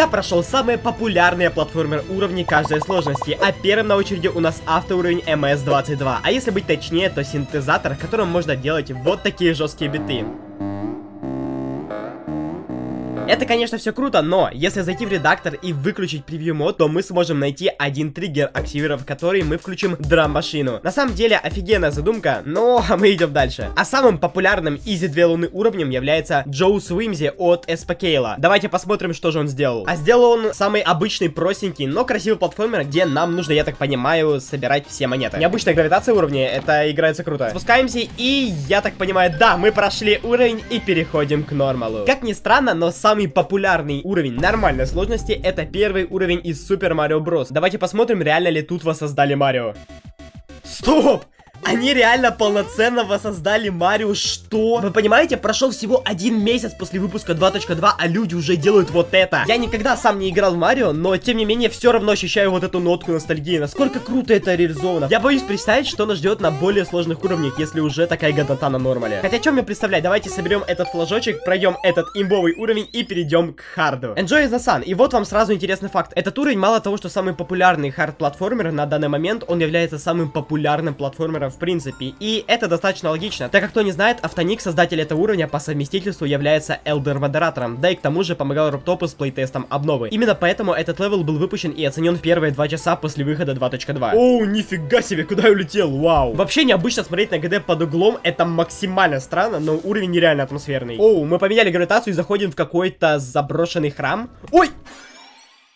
я прошел самые популярные платформер уровни каждой сложности, а первым на очереди у нас автоуровень MS-22, а если быть точнее, то синтезатор, которым можно делать вот такие жесткие биты. Это, конечно, все круто, но если зайти в редактор и выключить превью мод, то мы сможем найти один триггер, активировав который мы включим драм-машину. На самом деле, офигенная задумка, но мы идем дальше. А самым популярным Easy 2 луны уровнем является Джоу Свимзи от Эспакейла. Давайте посмотрим, что же он сделал. А сделал он самый обычный, простенький, но красивый платформер, где нам нужно, я так понимаю, собирать все монеты. Необычная гравитация уровня, это играется круто. Спускаемся, и я так понимаю, да, мы прошли уровень и переходим к нормалу. Как ни странно, но самый самый популярный уровень нормальной сложности это первый уровень из Супер Марио Брос. Давайте посмотрим, реально ли тут воссоздали Марио. Стоп! Они реально полноценно воссоздали Марио, что? Вы понимаете, прошел всего один месяц после выпуска 2.2, а люди уже делают вот это. Я никогда сам не играл в Марио, но тем не менее все равно ощущаю вот эту нотку ностальгии. Насколько круто это реализовано. Я боюсь представить, что нас ждет на более сложных уровнях, если уже такая годота на нормале. Хотя, чем мне представлять, давайте соберем этот флажочек, пройдем этот имбовый уровень и перейдем к харду. Enjoy the Sun. И вот вам сразу интересный факт. Этот уровень, мало того, что самый популярный хард-платформер на данный момент, он является самым популярным платформером в принципе. И это достаточно логично, так как кто не знает, Автоник, создатель этого уровня, по совместительству является Elder модератором, да и к тому же помогал РобТопу с плейтестом обновы. Именно поэтому этот level был выпущен и оценен в первые два часа после выхода 2.2. Оу, нифига себе, куда я улетел, вау. Вообще необычно смотреть на ГД под углом, это максимально странно, но уровень нереально атмосферный. Оу, мы поменяли гравитацию и заходим в какой-то заброшенный храм. Ой!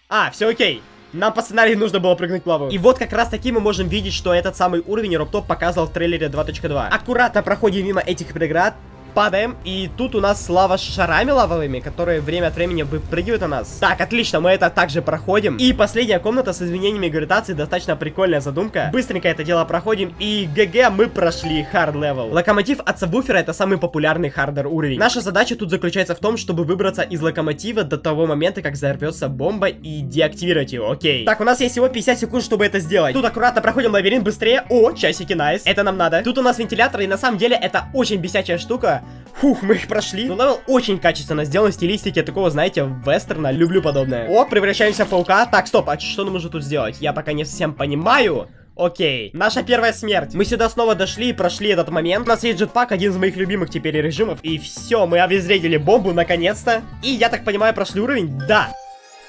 А, все окей. Нам по сценарию нужно было прыгнуть в лаву. И вот как раз таки мы можем видеть, что этот самый уровень РобТоп показывал в трейлере 2.2. Аккуратно проходим мимо этих преград, падаем, и тут у нас лава с шарами лавовыми, которые время от времени выпрыгивают на нас. Так, отлично, мы это также проходим. И последняя комната с изменениями гравитации, достаточно прикольная задумка. Быстренько это дело проходим, и GG мы прошли hard level. Локомотив от сабвуфера это самый популярный harder уровень. Наша задача тут заключается в том, чтобы выбраться из локомотива до того момента, как взорвется бомба и деактивировать его, окей. Так, у нас есть всего 50 секунд, чтобы это сделать. Тут аккуратно проходим лабиринт быстрее. О, часики, nice. Это нам надо. Тут у нас вентилятор, и на самом деле это очень бесячая штука. Фух, мы их прошли. Ну, level очень качественно сделан в стилистике такого, знаете, вестерна. Люблю подобное. О, превращаемся в паука. Так, стоп, а что нам нужно тут сделать? Я пока не совсем понимаю. Окей, наша первая смерть. Мы сюда снова дошли и прошли этот момент. У нас есть джетпак, один из моих любимых теперь режимов. И все, мы обезвредили бомбу наконец-то. И, я так понимаю, прошли уровень? Да.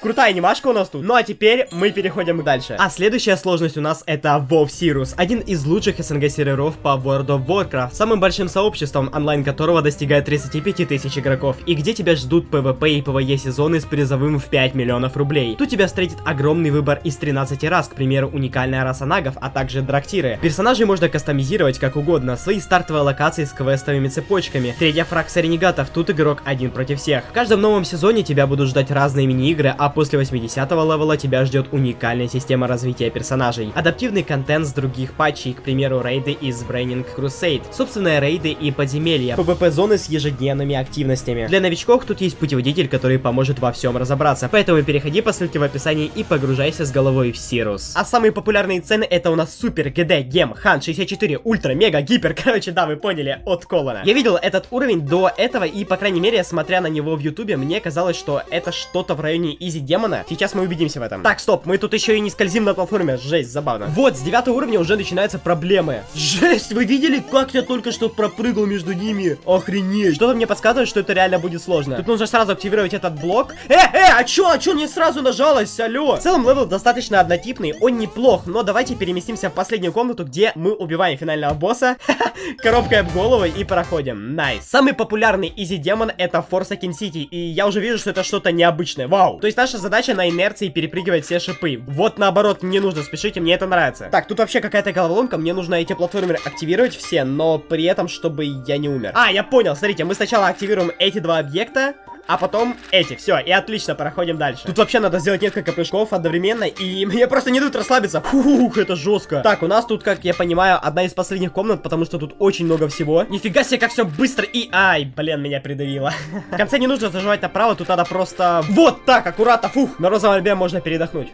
Крутая анимашка у нас тут. Ну а теперь мы переходим дальше. А следующая сложность у нас это WoW Sirus, один из лучших СНГ серверов по World of Warcraft, самым большим сообществом, онлайн которого достигает 35 тысяч игроков, и где тебя ждут PvP и PvE сезоны с призовым в 5 миллионов рублей. Тут тебя встретит огромный выбор из 13 рас, к примеру, уникальная раса нагов, а также драктиры. Персонажей можно кастомизировать как угодно, свои стартовые локации с квестовыми цепочками. Третья фракция ренегатов, тут игрок один против всех. В каждом новом сезоне тебя будут ждать разные мини-игры, а после 80 левела тебя ждет уникальная система развития персонажей, адаптивный контент с других патчей, к примеру, рейды из Braining Crusade, собственные рейды и подземелья, PvP-зоны с ежедневными активностями. Для новичков тут есть путеводитель, который поможет во всем разобраться, поэтому переходи по ссылке в описании и погружайся с головой в Сирус. А самые популярные цены это у нас Супер, ГД, Гем, Хан, 64, Ультра, Мега, Гипер, короче, да, вы поняли, от Колона. Я видел этот уровень до этого и, по крайней мере, смотря на него в Ютубе, мне казалось, что это что-то в районе Изи демона. Сейчас мы убедимся в этом. Так, стоп, мы тут еще и не скользим на платформе. Жесть, забавно. Вот, с девятого уровня уже начинаются проблемы. Жесть, вы видели, как я только что пропрыгал между ними? Охренеть. Что-то мне подсказывает, что это реально будет сложно. Тут нужно сразу активировать этот блок. Э, э, а чё, а чё не сразу нажалось? Алло. В целом level достаточно однотипный, он неплох, но давайте переместимся в последнюю комнату, где мы убиваем финального босса. Коробкой об голову и проходим. Nice. Самый популярный easy demon это Forsaken City, и я уже вижу, что это что-то необычное. Вау. То есть наша задача на инерции перепрыгивать все шипы. Вот наоборот, не нужно спешить, и мне это нравится. Так, тут вообще какая-то головоломка, мне нужно эти платформеры активировать все, но при этом, чтобы я не умер. А, я понял, смотрите, мы сначала активируем эти два объекта, а потом эти. Все, и отлично, проходим дальше. Тут вообще надо сделать несколько прыжков одновременно, и мне просто не дают расслабиться. Фух, это жестко. Так, у нас тут, как я понимаю, одна из последних комнат, потому что тут очень много всего. Нифига себе, как все быстро и... Ай, блин, меня придавило. В конце не нужно зажимать направо, тут надо просто... Вот так, аккуратно, фух. На розовом орбе можно передохнуть.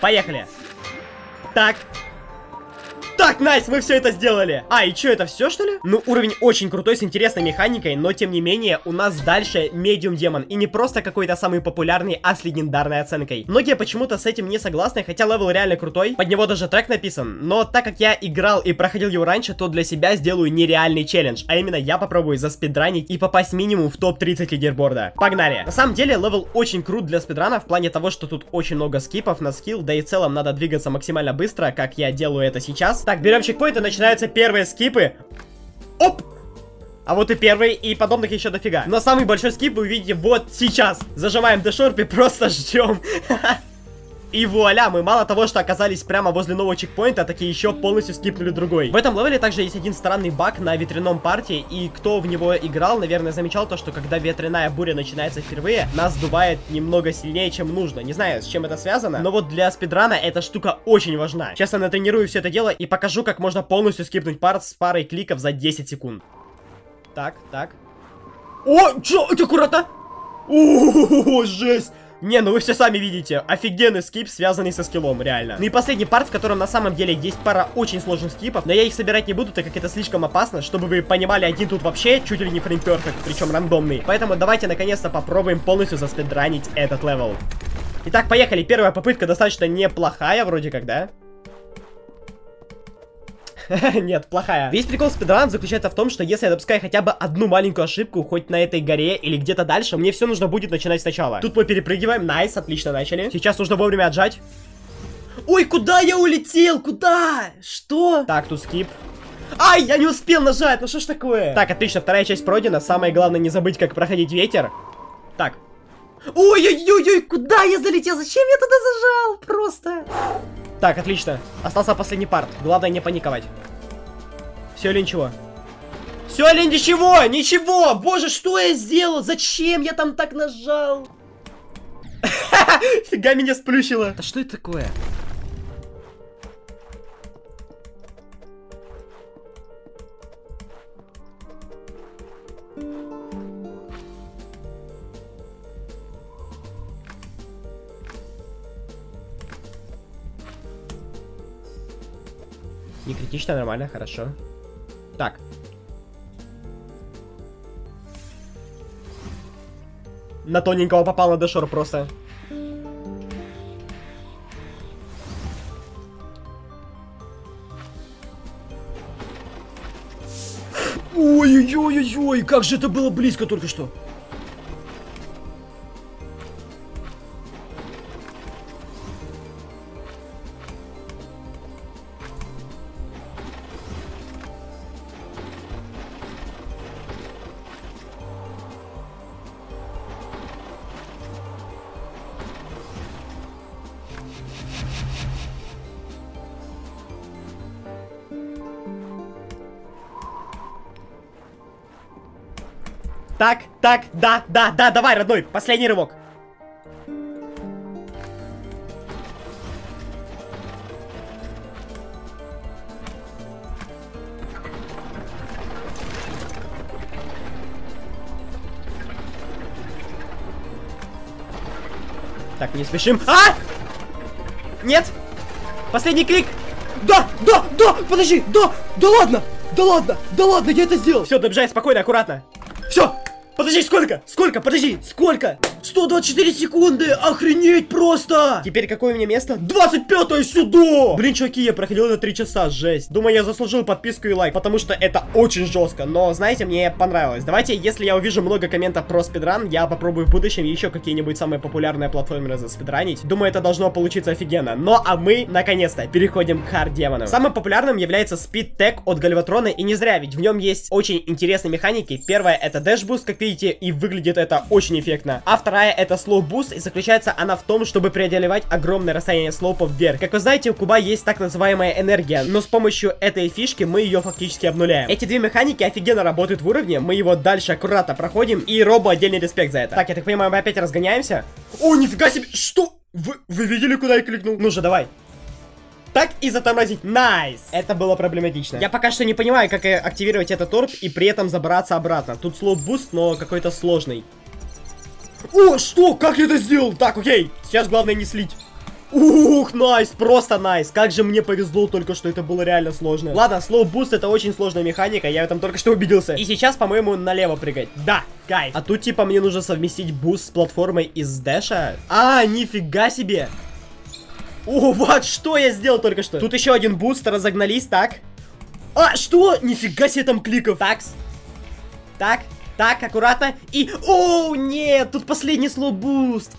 Поехали. Так. Так, nice, мы все это сделали. А, и что, это все, что ли? Ну, уровень очень крутой, с интересной механикой, но, тем не менее, у нас дальше medium demon. И не просто какой-то самый популярный, а с легендарной оценкой. Многие почему-то с этим не согласны, хотя level реально крутой. Под него даже трек написан. Но так как я играл и проходил его раньше, то для себя сделаю нереальный челлендж. А именно, я попробую заспидранить и попасть минимум в топ-30 лидерборда. Погнали. На самом деле, level очень крут для спидрана в плане того, что тут очень много скипов на skill, да и в целом надо двигаться максимально быстро, как я делаю это сейчас. Так, берем checkpoint и начинаются первые скипы. Оп! А вот и первый, и подобных еще дофига. Но самый большой скип вы увидите вот сейчас. Зажимаем dash orb и просто ждем. И вуаля, мы мало того, что оказались прямо возле нового чекпоинта, так и еще полностью скипнули другой. В этом левеле также есть один странный баг на ветряном парте, и кто в него играл, наверное, замечал то, что когда ветряная буря начинается впервые, нас сдувает немного сильнее, чем нужно. Не знаю, с чем это связано, но вот для спидрана эта штука очень важна. Сейчас я натренирую все это дело и покажу, как можно полностью скипнуть парт с парой кликов за 10 секунд. Так, так. О, чё, аккуратно! О, жесть! Не, ну вы все сами видите, офигенный скип, связанный со скиллом, реально. Ну и последний парт, в котором на самом деле есть пара очень сложных скипов, но я их собирать не буду, так как это слишком опасно, чтобы вы понимали, один тут вообще чуть ли не frame perfect, причем рандомный. Поэтому давайте наконец-то попробуем полностью заспидранить этот левел. Итак, поехали. Первая попытка достаточно неплохая, вроде как, да? Нет, плохая. Весь прикол спидрана заключается в том, что если я допускаю хотя бы одну маленькую ошибку, хоть на этой горе или где-то дальше, мне все нужно будет начинать сначала. Тут мы перепрыгиваем, nice, отлично начали. Сейчас нужно вовремя отжать. Ой, куда я улетел? Куда? Что? Так, тут скип. Ай, я не успел нажать, ну что ж такое? Так, отлично, вторая часть пройдена. Самое главное не забыть, как проходить ветер. Так. Ой-ой-ой-ой, куда я залетел? Зачем я туда зажал? Просто. Так, отлично. Остался последний парт. Главное не паниковать. Все или ничего? Все или ничего? Ничего! Боже, что я сделал? Зачем я там так нажал? Фига меня сплющило. Да что это такое? Не критично, нормально, хорошо. Так. На тоненького попал на дешор просто. Ой-ой-ой-ой, как же это было близко только что. Так, так, да, да, да, давай, родной, последний рывок. Так, не спешим. А! Нет! Последний клик! Да, да, да, подожди, да, да ладно, да ладно, да ладно, я это сделал. Все, добежай спокойно, аккуратно. Подожди, сколько? Сколько? Подожди, сколько? 124 секунды! Охренеть просто! Теперь какое у меня место? 25 сюда! Блин, чуваки, я проходил на 3 часа, жесть. Думаю, я заслужил подписку и лайк, потому что это очень жестко. Но, знаете, мне понравилось. Давайте, если я увижу много комментов про спидран, я попробую в будущем еще какие-нибудь самые популярные платформеры заспидранить. Думаю, это должно получиться офигенно. Ну, а мы, наконец-то, переходим к хард-демонам. Самым популярным является Tech от Гальватрона, и не зря, ведь в нем есть очень интересные механики. Первое, это dash boost, как видите, и выглядит это очень эффектно. А вторая это slope boost, и заключается она в том, чтобы преодолевать огромное расстояние слоупов вверх. Как вы знаете, у куба есть так называемая энергия, но с помощью этой фишки мы ее фактически обнуляем. Эти две механики офигенно работают в уровне, мы его дальше аккуратно проходим, и Робу отдельный респект за это. Так, я так понимаю, мы опять разгоняемся? О, нифига себе, что? Вы, вы видели, куда я кликнул? Ну же, давай. Так и затормозить. Nice! Это было проблематично. Я пока что не понимаю, как активировать этот орб и при этом забраться обратно. Тут slope boost, но какой-то сложный. О, что? Как я это сделал? Так, окей. Сейчас главное не слить. Ух, nice, просто nice. Как же мне повезло только что это было реально сложно. Ладно, slope boost это очень сложная механика, я в этом только что убедился. И сейчас, по-моему, налево прыгать. Да, кайф. А тут типа мне нужно совместить буст с платформой из дэша. А, нифига себе. О, вот что я сделал только что. Тут еще один буст, разогнались, так. А, что? Нифига себе там кликов. Такс. Так, так, аккуратно. И... О, нет, тут последний slope boost.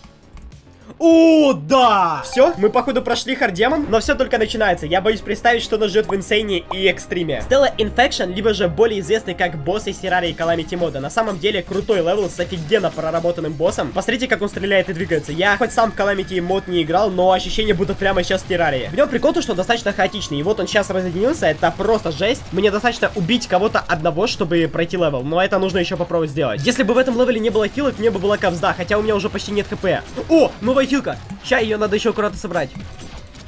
О, да! Все, мы походу прошли хард-демон, но все только начинается. Я боюсь представить, что нас ждет в Инсейне и Экстриме. Stellar Infection, либо же более известный как босс из Террарии Calamity мода. На самом деле крутой левел с офигенно проработанным боссом. Посмотрите, как он стреляет и двигается. Я хоть сам в Calamity мод не играл, но ощущение будто прямо сейчас в Террарии. В нем прикол то, что достаточно хаотичный. И вот он сейчас разъединился, это просто жесть. Мне достаточно убить кого-то одного, чтобы пройти левел. Но это нужно еще попробовать сделать. Если бы в этом левеле не было хилок, мне бы была капзда, хотя у меня уже почти нет HP. О, новая хилка. Сейчас ее надо еще аккуратно собрать.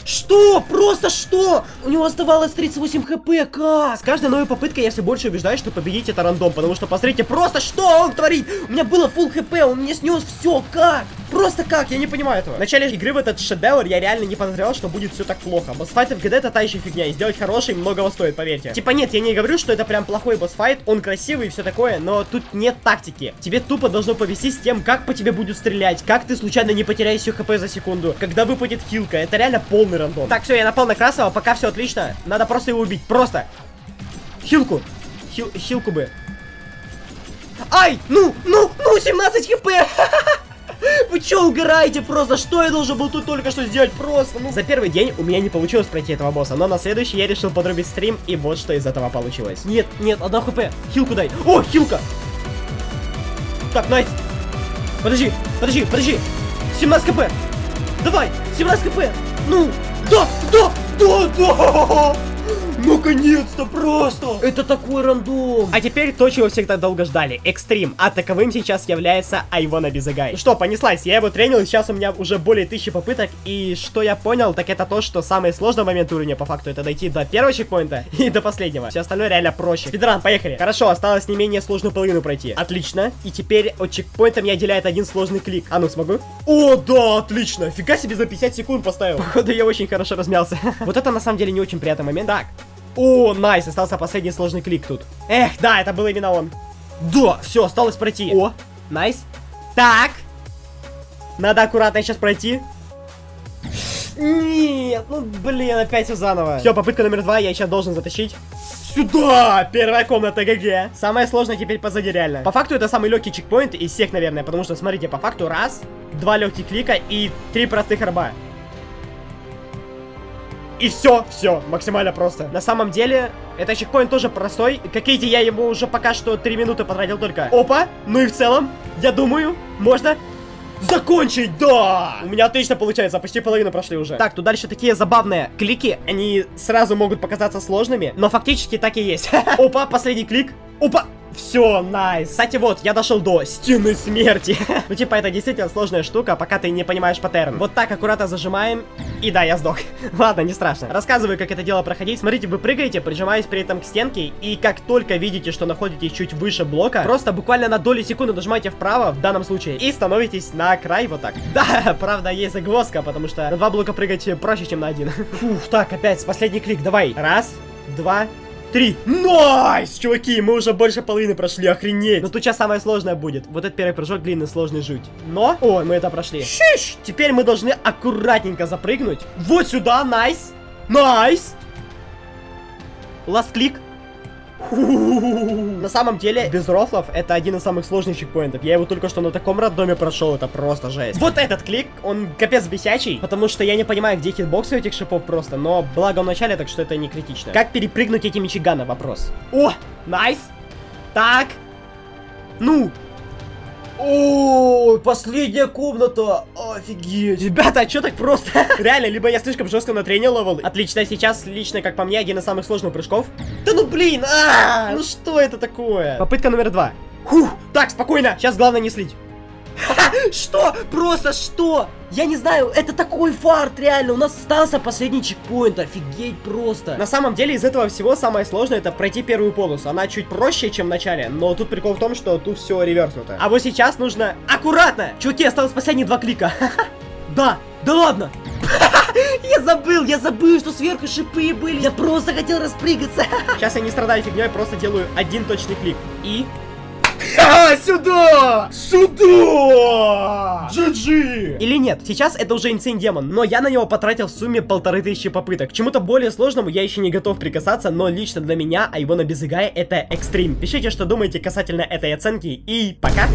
Что? Просто что? У него оставалось 38 хп, как? С каждой новой попыткой я все больше убеждаюсь, что победить это рандом, потому что посмотрите, просто что он творит? У меня было full хп, он мне снес все, как? Просто как? Я не понимаю этого. В начале игры в этот шедевр я реально не подозревал, что будет все так плохо. Босс-файты в ГД это та еще фигня, и сделать хороший многого стоит, поверьте. Типа нет, я не говорю, что это прям плохой босс-файт, он красивый и все такое, но тут нет тактики. Тебе тупо должно повести с тем, как по тебе будут стрелять, как ты случайно не потеряешь все хп за секунду, когда выпадет хилка, это реально полный рандом. Так, все, я напал на красного, пока все отлично, надо просто его убить, просто. Хилку, Хил, хилку бы. Ай, ну, ну, ну, 17 хп! Вы что угораете просто? Что я должен был тут только что сделать? Просто, ну... За первый день у меня не получилось пройти этого босса, но на следующий я решил подрубить стрим, и вот что из этого получилось. Нет, нет, одна хп. Хилку дай. О, хилка! Так, найс. Подожди, подожди, подожди. 17 кп. Давай, 17 кп. Ну, да, да, да, да. Наконец-то просто! Это такой рандом! А теперь то, чего всегда долго ждали. Экстрим. А таковым сейчас является Айвона Бизагай. Ну что, понеслась. Я его тренил, и сейчас у меня уже более тысячи попыток. И что я понял, так это то, что самый сложный момент уровня по факту это дойти до первого чекпоинта и до последнего. Все остальное реально проще. Спидран, поехали. Хорошо, осталось не менее сложную половину пройти. Отлично. И теперь от чекпоинта меня отделяет один сложный клик. А ну, смогу? О, да, отлично. Фига себе за 50 секунд поставил. Походу, я очень хорошо размялся. Вот это на самом деле не очень приятный момент. Так, о, найс, остался последний сложный клик тут. Эх, да, это был именно он. Да, все, осталось пройти. О, найс. Так. Надо аккуратно сейчас пройти. Нет, ну блин, опять все заново. Все, попытка номер два, я сейчас должен затащить. Сюда! Первая комната ГГ. Самое сложное теперь позади реально. По факту это самый легкий чекпоинт из всех, наверное, потому что, смотрите, по факту раз, два легких клика и три простых раба. И все, все, максимально просто. На самом деле, это чекпоинт тоже простой. Как видите, я его уже пока что 3 минуты потратил только. Опа, ну и в целом, я думаю, можно закончить, да! У меня отлично получается, почти половину прошли уже. Так, тут дальше такие забавные клики, они сразу могут показаться сложными, но фактически так и есть. Опа, последний клик. Опа, все, найс. Кстати, вот, я дошел до стены смерти. ну, типа, это действительно сложная штука, пока ты не понимаешь паттерн. Вот так аккуратно зажимаем. И да, я сдох. Ладно, не страшно. Рассказываю, как это дело проходить. Смотрите, вы прыгаете, прижимаясь при этом к стенке. И как только видите, что находитесь чуть выше блока, просто буквально на долю секунды нажимаете вправо, в данном случае, и становитесь на край вот так. Да, правда, есть загвоздка, потому что на два блока прыгать проще, чем на один. Фух, так, опять, последний клик, давай. Раз, два, три. Nice, чуваки, мы уже больше половины прошли, охренеть. Но тут сейчас самое сложное будет. Вот этот первый прыжок длинный, сложный жуть. Но, о, мы это прошли. Sheesh, теперь мы должны аккуратненько запрыгнуть. Вот сюда, nice. Nice. Last click. На самом деле, без рофлов, это один из самых сложных чекпоинтов. Я его только что на таком рандоме прошел, это просто жесть. Вот этот клик, он капец бесячий, потому что я не понимаю, где хитбоксы этих шипов просто, но благо в начале, так что это не критично. Как перепрыгнуть эти мичиганы, вопрос. О, найс. Так. Ну, о, последняя комната! Офигеть! Ребята, а что так просто? Реально, либо я слишком жестко натренировал. Отлично, сейчас лично, как по мне, один из самых сложных прыжков. Да ну блин! А, ну что это такое? Попытка номер два. Фух, так, спокойно. Сейчас главное не слить. Что? Просто что? Я не знаю, это такой фарт, реально. У нас остался последний чекпоинт, офигеть просто. На самом деле, из этого всего самое сложное это пройти первую полосу. Она чуть проще, чем в начале, но тут прикол в том, что тут все реверснуто. А вот сейчас нужно аккуратно. Чуваки, осталось последние два клика. Да, да ладно. Я забыл, я забыл, что сверху шипы были. Я просто хотел распрыгаться. Сейчас я не страдаю фигней, просто делаю один точный клик. И... А, сюда! Сюда! GG! Или нет, сейчас это уже инсейн демон, но я на него потратил в сумме полторы тысячи попыток. К чему-то более сложному я еще не готов прикасаться, но лично для меня, а его на Безыгае это экстрим. Пишите, что думаете касательно этой оценки, и пока!